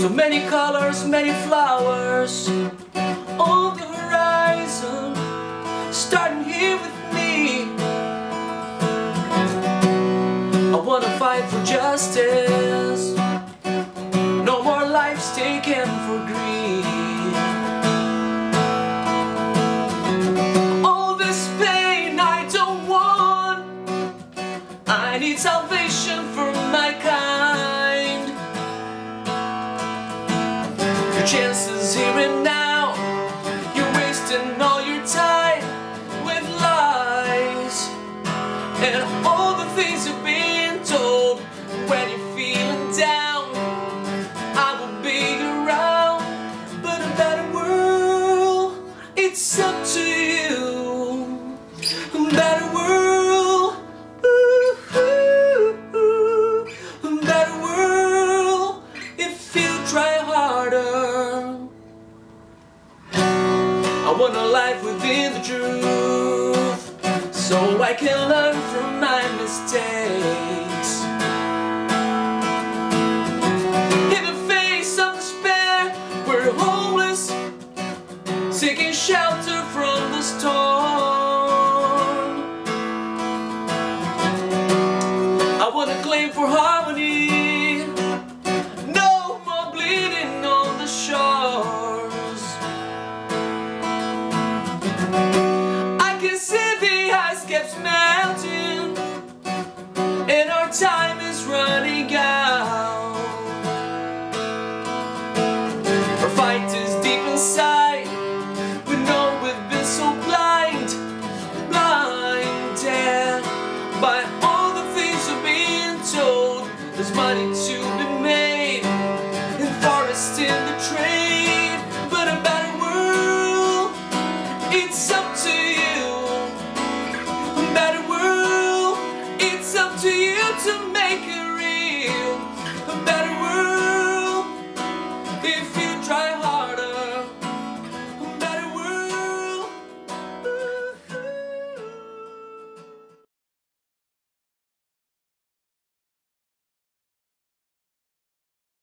So many colors, many flowers On the horizon Starting here with me. I wanna fight for justice. I need salvation for my kind. Your chances here and now. You're wasting all your time with lies and all the things you've been told. When you're feeling down, I will be around. But a better world, it's up to harder. I want a life within the truth So I can learn from my mistakes In the face of despair We're homeless Seeking shelter from the storm the melting And our time is running out. Our fight is deep inside. We know we've been so blind Blinded By all the things we're being told. There's money to be made And forests in the trade